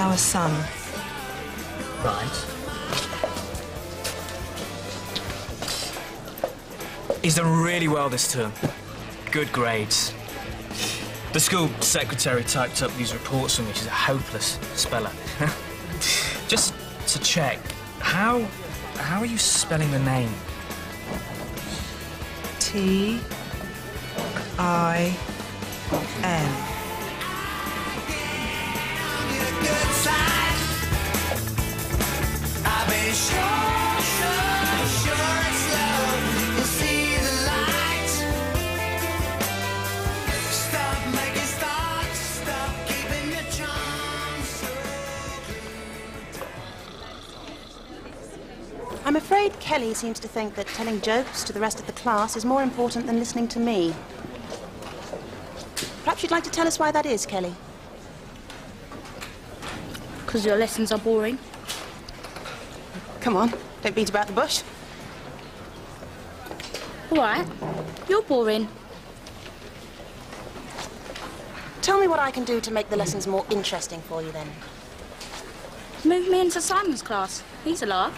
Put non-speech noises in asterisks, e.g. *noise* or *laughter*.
Our son. Right. He's done really well this term. Good grades. The school secretary typed up these reports for me. She's a hopeless speller. *laughs* Just to check, how how are you spelling the name? T I N. I'm afraid Kelly seems to think that telling jokes to the rest of the class is more important than listening to me. Perhaps you'd like to tell us why that is, Kelly. Because your lessons are boring. Come on, don't beat about the bush. All right. You're boring. Tell me what I can do to make the lessons more interesting for you then. Move me into Simon's class. He's a lark.